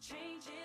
changes